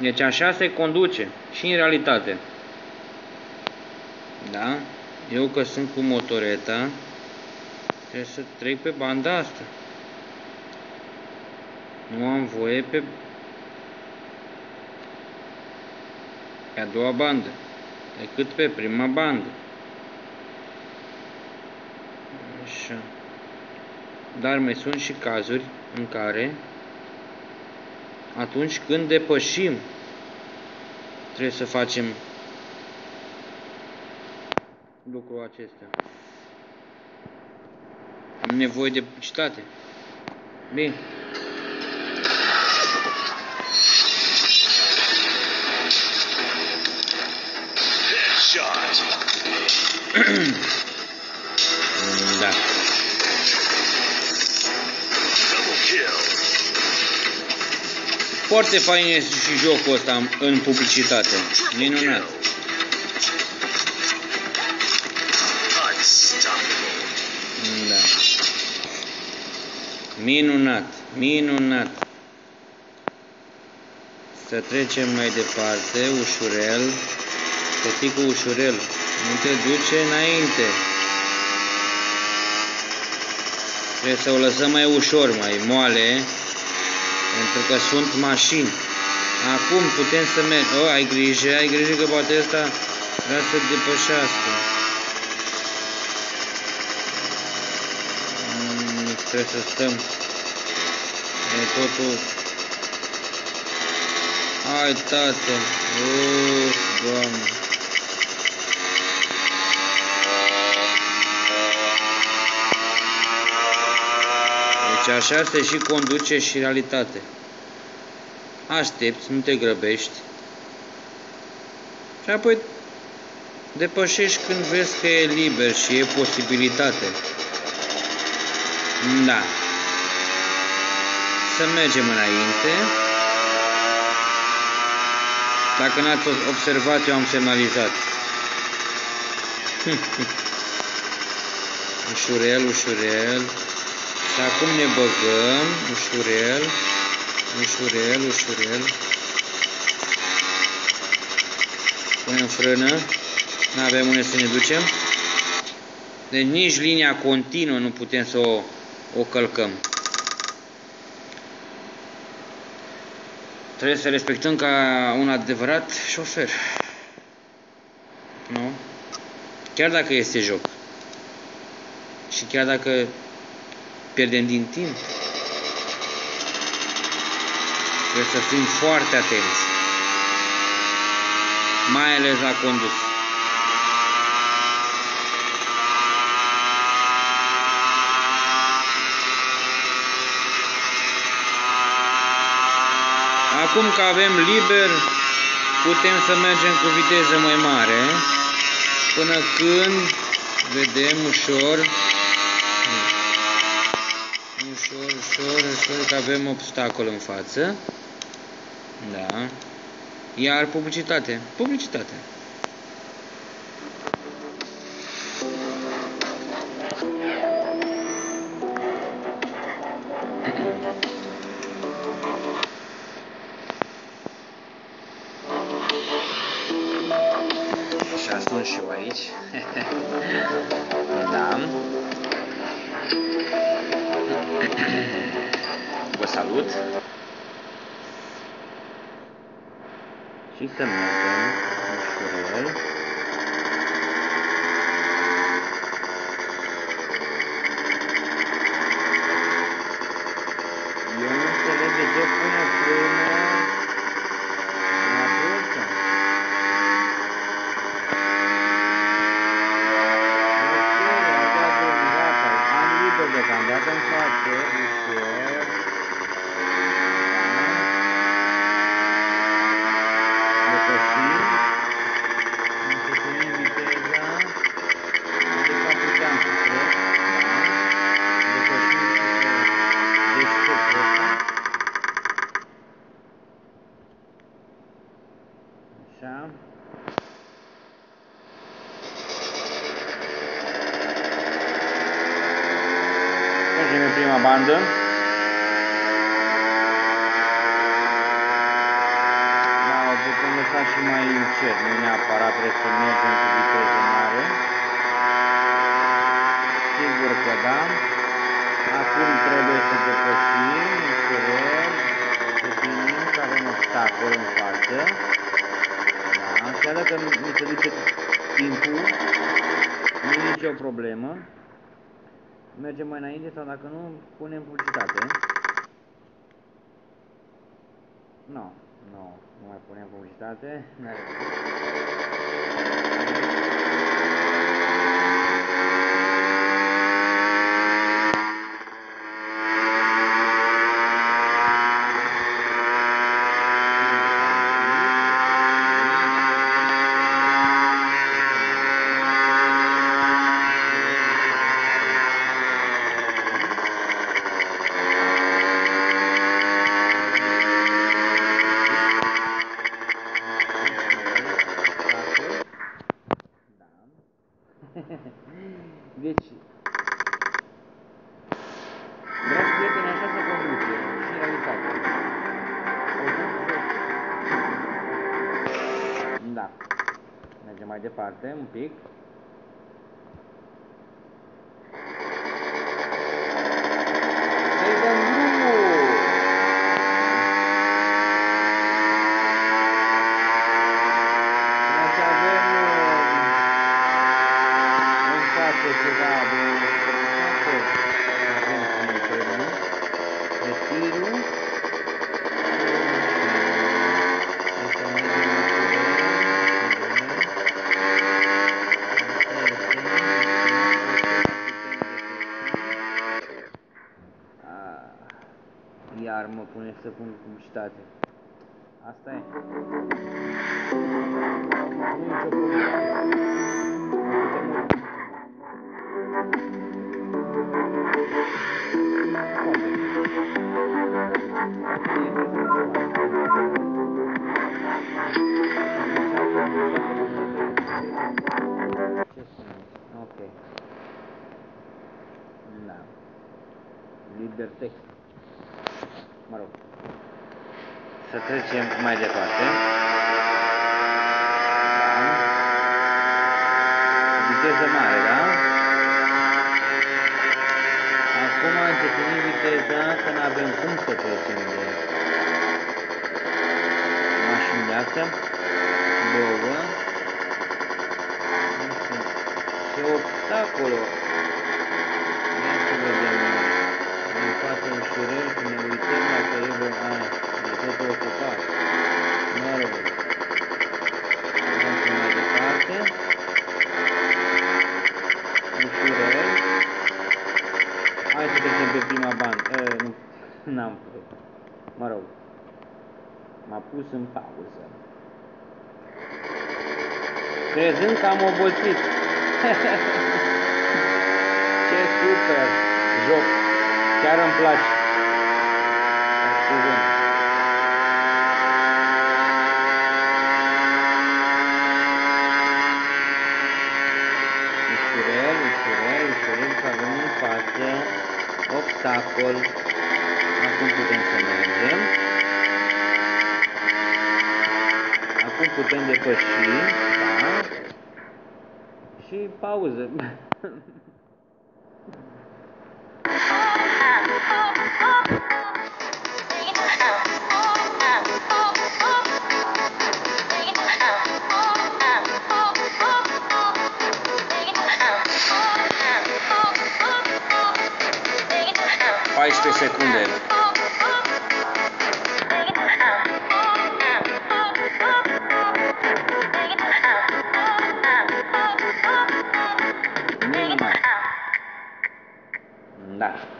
Deci așa se conduce și în realitate. Da? Eu că sunt cu motoreta, trebuie să trec pe banda asta. Nu am voie pe, pe a doua bandă, decât pe prima bandă. Așa. Dar mai sunt și cazuri în care atunci când depășim trebuie să facem lucrul acesta. Am nevoie de publicitate. Bine. da. Foarte fain este și jocul ăsta în publicitate. Minunat. Da. Minunat, minunat. Să trecem mai departe, ușurel. Tăticul ușurel. Nu te duce înainte. Trebuie să o lăsăm mai ușor, mai moale. Pentru că sunt mașini. Acum putem să mergem. Oh, ai grijă, ai grijă că poate ăsta vrea să depășească. Mm, trebuie să stăm. E totul... Hai, tată. Uf, doamne. Deci așa se și conduce și realitate. Aștepți, nu te grăbești. Și apoi depășești când vezi că e liber și e posibilitate. Da. Să mergem înainte. Dacă n-ați observat, eu am semnalizat. ușurel, ușurel. Și acum ne băgăm ușurel, ușurel, ușurel. Punem frână. Nu avem unde să ne ducem. Deci nici linia continuă nu putem să o, o călcăm. Trebuie să respectăm ca un adevărat șofer. Nu? Chiar dacă este joc. Și chiar dacă pierdem din timp. Trebuie să fim foarte atenți. Mai ales la condus. Acum că avem liber, putem să mergem cu viteză mai mare până când vedem ușor ușor, ușor, ușor, că avem obstacol în față. Da. Iar publicitate. Publicitate. Și sunt și eu aici. da. Vă salut și să mergem ușurel. Eu nu înțeleg de ce pune frână la burtă. Am liber deocamdată în față, ușor. Depășim. Încetinim viteza. De fapt puteam să trec. Da. Depășim deșteptul ăsta. Așa. Mergem în prima bandă. Da, și mai încet, nu neapărat trebuie să mergem cu viteză mare. Sigur că da. Acum trebuie să depășim ușurel, definim că avem obstacol în față. Da, chiar dacă mi se duce timpul, nu e nicio problemă. Mergem mai înainte sau dacă nu, punem publicitate. Nu, no, nu, no, nu mai punem publicitate. Mai departe un pic. iar mă pune să pun publicitate. Asta e. Nu e nicio Ok. Da. Liber text mă rog, să trecem mai departe. Da. Viteză mare, da? Acum definim viteza că nu avem cum să trecem de mașinile astea. Două. Ce obstacolo. Ia să vedem. În față ușurel, când ne uităm la perioada aia, de totul ocupat. Mă rog. Mergem mai departe. Ușurel. Hai să trecem pe prima bandă. E, nu, n-am putut. Mă rog. M-a pus în pauză. Crezând că am obosit. Ce super joc! Chiar îmi place. Cuvânt. Ușurel, ușurel, ușurel, că avem în față obstacol. Acum putem să mergem. Acum putem depăși, da? Și pauză. secundero. Nada.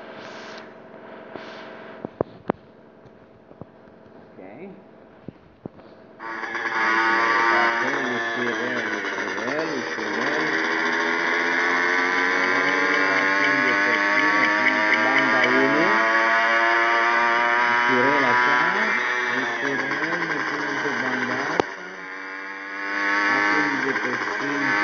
Thank you.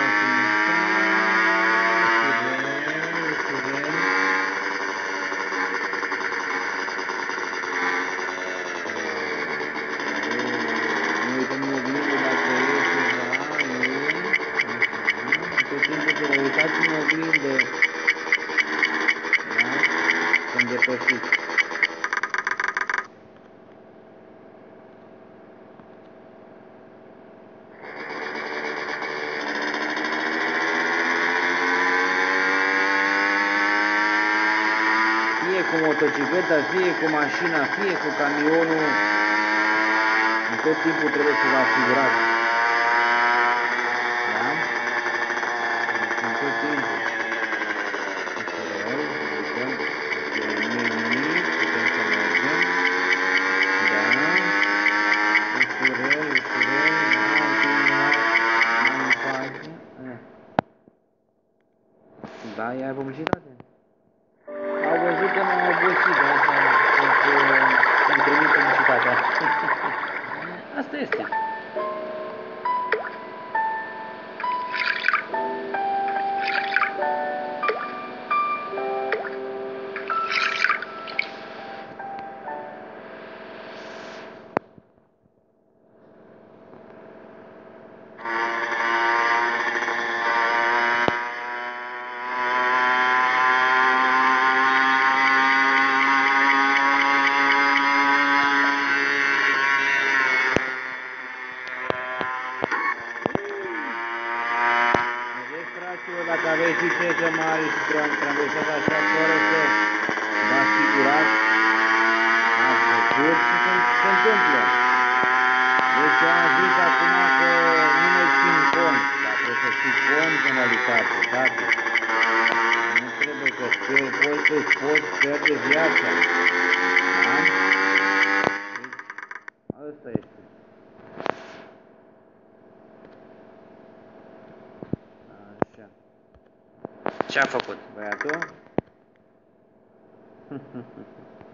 Motocicleta, fie cu mașina, fie cu camionul, în tot timpul trebuie să vă asigurați. Viteză mare și tra- traversați așa fără să vă asigurați, ați văzut ce se, se întâmplă. Deci eu am zis acum că nu mai țin cont, dar trebuie să ții cont în realitate, tati. Nu trebuie că te poți să-ți poți pierde viața. Da? Deci, asta este. Așa. Ce a făcut băiatul?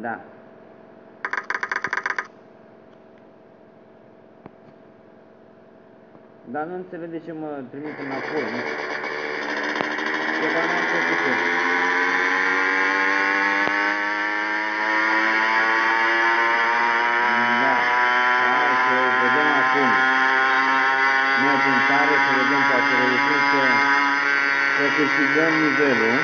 Da. Dar nu înțeleg de ce mă trimit înapoi, nu? Ceva n-am făcut eu. Da. Hai să vedem acum. Mergem tare să vedem poate reușim să, să câștigăm nivelul.